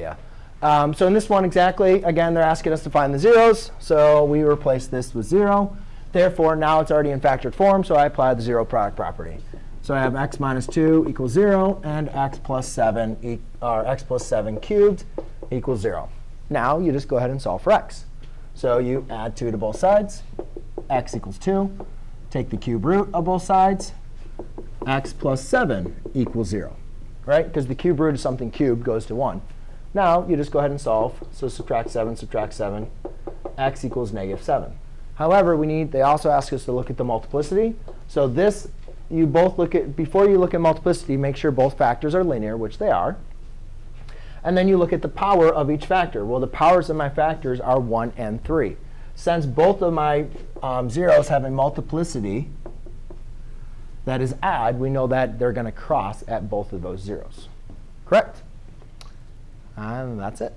Yeah. Um, so in this one exactly, again, they're asking us to find the zeros. So we replace this with 0. Therefore, now it's already in factored form, so I apply the zero product property. So I have x minus 2 equals 0, and x plus 7, e or x plus 7 cubed equals 0. Now you just go ahead and solve for x. So you add 2 to both sides. x equals 2. Take the cube root of both sides. x plus 7 equals 0. Right? Because the cube root of something cubed goes to 1. Now you just go ahead and solve. So subtract 7, subtract 7. x equals negative 7. However, we need, they also ask us to look at the multiplicity. So this, you both look at, before you look at multiplicity, make sure both factors are linear, which they are. And then you look at the power of each factor. Well, the powers of my factors are 1 and 3. Since both of my um, zeros have a multiplicity that is odd, we know that they're going to cross at both of those zeros. Correct? And that's it.